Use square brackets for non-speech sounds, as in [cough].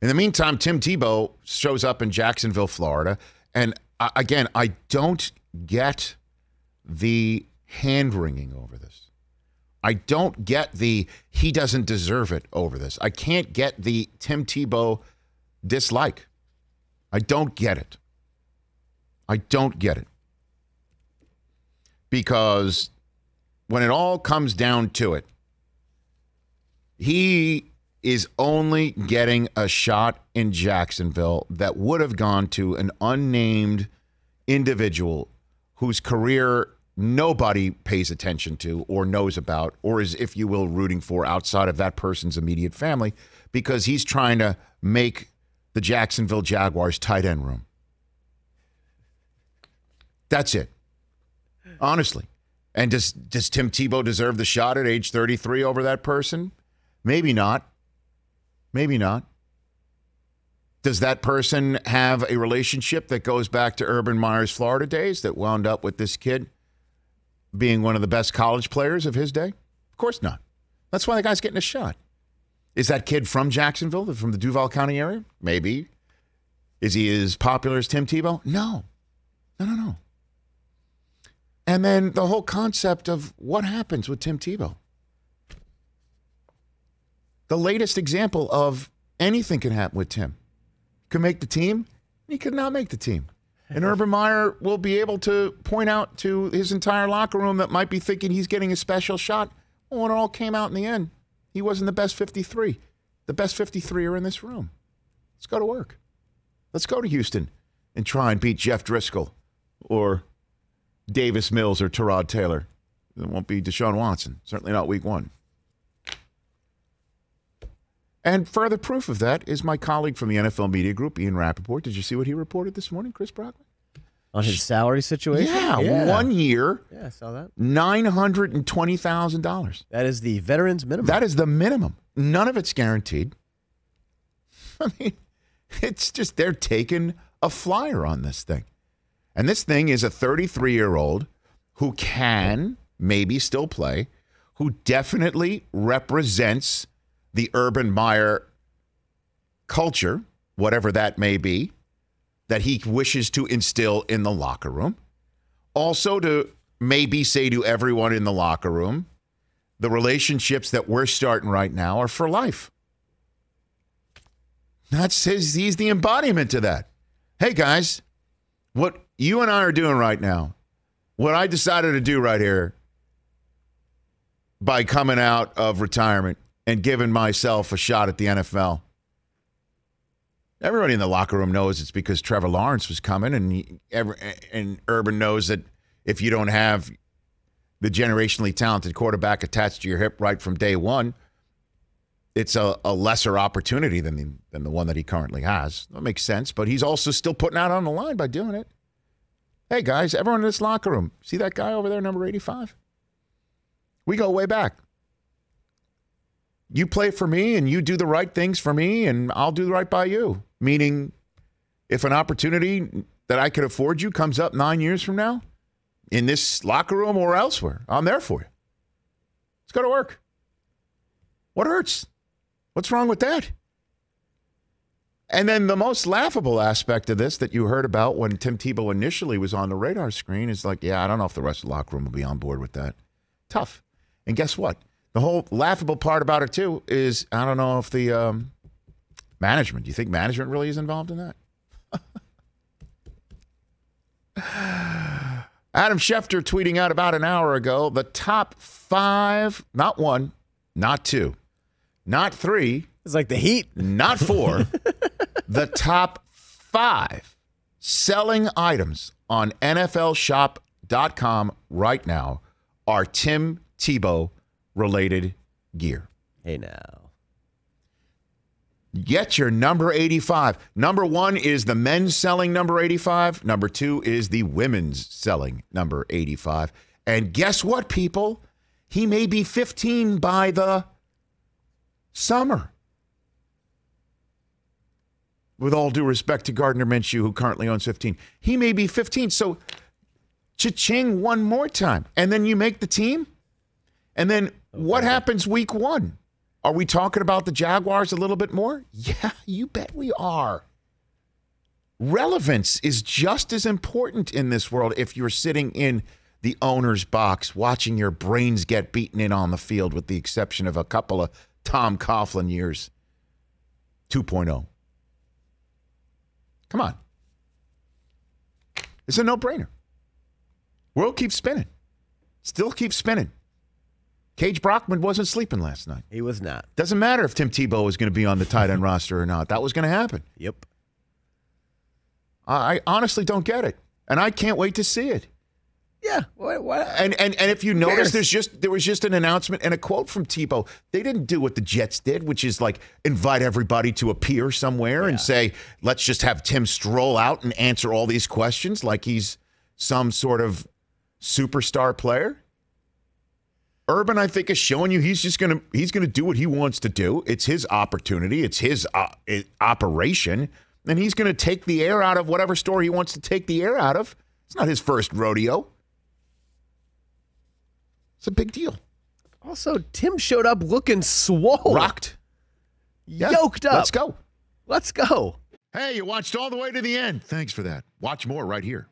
In the meantime, Tim Tebow shows up in Jacksonville, Florida. And uh, again, I don't get the hand wringing over this. I don't get the he doesn't deserve it over this. I can't get the Tim Tebow dislike. I don't get it. I don't get it. Because when it all comes down to it, he is only getting a shot in Jacksonville that would have gone to an unnamed individual whose career nobody pays attention to or knows about or is, if you will, rooting for outside of that person's immediate family because he's trying to make the Jacksonville Jaguars tight end room. That's it. Honestly. And does does Tim Tebow deserve the shot at age 33 over that person? Maybe not. Maybe not. Does that person have a relationship that goes back to Urban Meyer's Florida days that wound up with this kid being one of the best college players of his day? Of course not. That's why the guy's getting a shot. Is that kid from Jacksonville, from the Duval County area? Maybe. Is he as popular as Tim Tebow? No. No, no, no. And then the whole concept of what happens with Tim Tebow. The latest example of anything can happen with Tim. Could make the team, he could not make the team. And Urban Meyer will be able to point out to his entire locker room that might be thinking he's getting a special shot. Well, when it all came out in the end, he wasn't the best 53. The best 53 are in this room. Let's go to work. Let's go to Houston and try and beat Jeff Driskel or Davis Mills or Tyrod Taylor. It won't be Deshaun Watson. Certainly not week one. And further proof of that is my colleague from the NFL Media Group, Ian Rapoport. Did you see what he reported this morning, Chris Brockman? On his salary situation? Yeah, one year, Yeah, I saw that. $920,000. That is the veteran's minimum. That is the minimum. None of it's guaranteed. [laughs] I mean, it's just they're taking a flyer on this thing. And this thing is a 33 year old who can maybe still play, who definitely represents the Urban Meyer culture, whatever that may be, that he wishes to instill in the locker room. Also, to maybe say to everyone in the locker room, the relationships that we're starting right now are for life. That's his, he's the embodiment of that. Hey guys, what you and I are doing right now, what I decided to do right here by coming out of retirement and giving myself a shot at the NFL. Everybody in the locker room knows it's because Trevor Lawrence was coming, and he, every, and Urban knows that if you don't have the generationally talented quarterback attached to your hip right from day one, it's a, a lesser opportunity than the, than the one that he currently has. That makes sense, but he's also still putting out on the line by doing it. Hey guys, everyone in this locker room, see that guy over there, number 85? We go way back. You play for me and you do the right things for me, and I'll do the right by you. Meaning, if an opportunity that I could afford you comes up nine years from now in this locker room or elsewhere, I'm there for you. Let's go to work. What hurts? What's wrong with that? And then the most laughable aspect of this that you heard about when Tim Tebow initially was on the radar screen is like, yeah, I don't know if the rest of the locker room will be on board with that. Tough. And guess what? The whole laughable part about it too is I don't know if the um, management. Do you think management really is involved in that? [sighs] Adam Schefter tweeting out about an hour ago the top five, not one, not two, not three, it's like the heat. not [laughs] four, the top five selling items on NFLshop.com right now are Tim Tebow related gear. Hey now. Get your number 85. Number one is the men's selling number 85. Number two is the women's selling number 85. And guess what, people? He may be 15 by the summer. With all due respect to Gardner Minshew, who currently owns 15, he may be 15. So, cha-ching one more time. And then you make the team. And then oh, what happens week one? Are we talking about the Jaguars a little bit more? [laughs] Yeah, you bet we are. Relevance is just as important in this world if you're sitting in the owner's box watching your brains get beaten in on the field, with the exception of a couple of Tom Coughlin years 2.0. Come on. It's a no brainer. World keeps spinning. Still keeps spinning. Cage Brockman wasn't sleeping last night. He was not. Doesn't matter if Tim Tebow was going to be on the tight end [laughs] roster or not. That was going to happen. Yep. I I honestly don't get it, and I can't wait to see it. Yeah. What? what? And and and if you notice, there's just there was just an announcement and a quote from Tebow. They didn't do what the Jets did, which is like invite everybody to appear somewhere and say, let's just have Tim stroll out and answer all these questions like he's some sort of superstar player. Urban, I think, is showing you he's just gonna he's gonna do what he wants to do. It's his opportunity. It's his uh, operation, and he's gonna take the air out of whatever store he wants to take the air out of. It's not his first rodeo. It's a big deal. Also, Tim showed up looking swole, Rocked. Yeah, yoked up. Let's go. Let's go. Hey, you watched all the way to the end. Thanks for that. Watch more right here.